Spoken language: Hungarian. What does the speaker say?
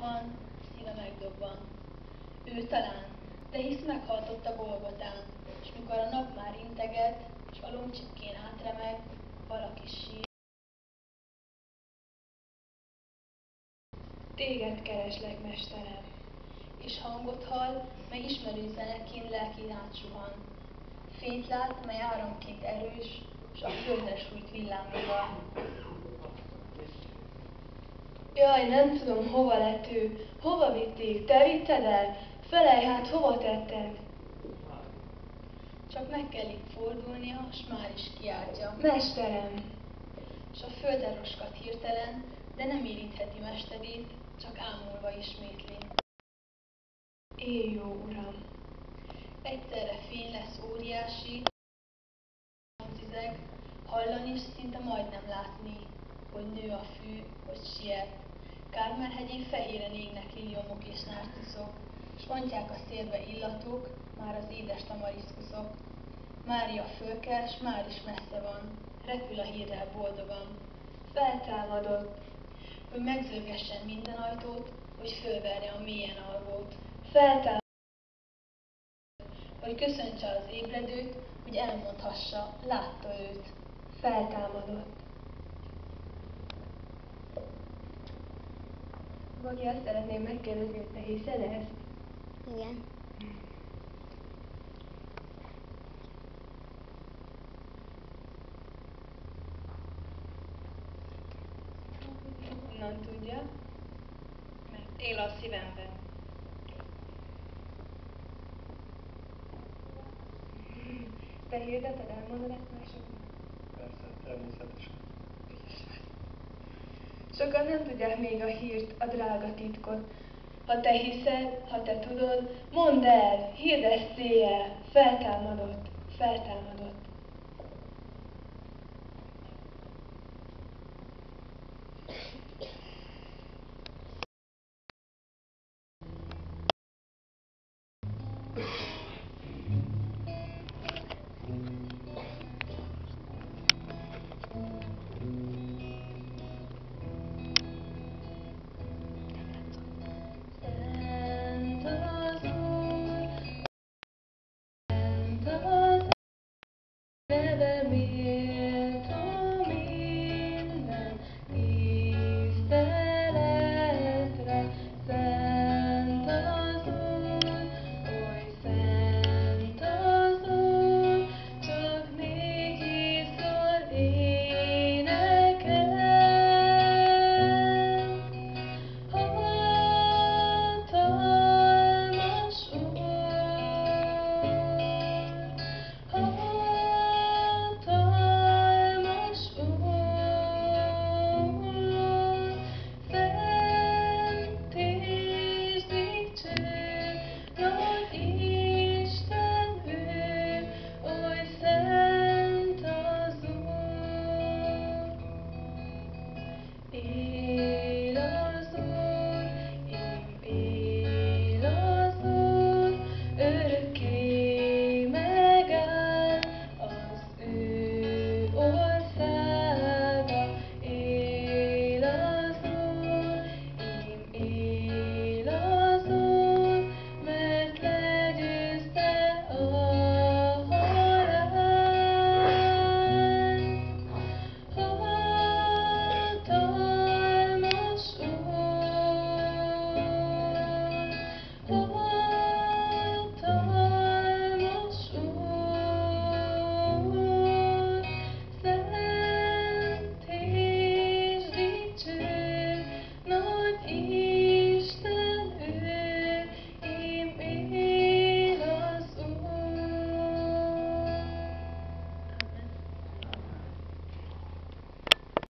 suhan, szíve megdobban. Ő talán, de hisz meghaltott a Golgotán, és mikor a nap már integet, és a lombcsipkén átremeg, valaki sír. Téged kereslek, mesterem. És hangot hall, mely ismerő zeneként lelkén átsuhan. Fényt lát, mely áramként erős, s a földre sújt villámával. Jaj, nem tudom, hova lett ő. Hova vitték? Te vitted el? Felej, hát hova tetted? Csak meg kell itt fordulnia, s már is kiáltja. Mesterem! S a földre roskat hirtelen, de nem érintheti mesterét, csak ámulva ismétli. Éj jó uram! Egyszerre fény lesz óriási, zizeg, hallani is szinte majdnem látni, hogy nő a fű, hogy siet. Kármán-hegyén fehéren égnek liliomok és nárciszok, s ontják a szélbe illatok, már az édes tamariszkuszok. Mária fölkel, s már is messze van, repül a hírrel boldogan. Feltámadott, hogy megzörgessen minden ajtót, hogy fölverje a mélyen alvót. feltámadott, hogy köszöntse az ébredőt, hogy elmondhassa, látta őt. feltámadott. Vaki, azt szeretném megkérdezni, hogy te hiszed ezt? Igen. Honnan tudja? mert él a szívemben. Te hirdeted, elmondod ezt másoknak? Persze, természetesen. Sokan nem tudják még a hírt, a drága titkot. Ha te hiszed, ha te tudod, mondd el, hirdessd el, feltámadott, feltámadott.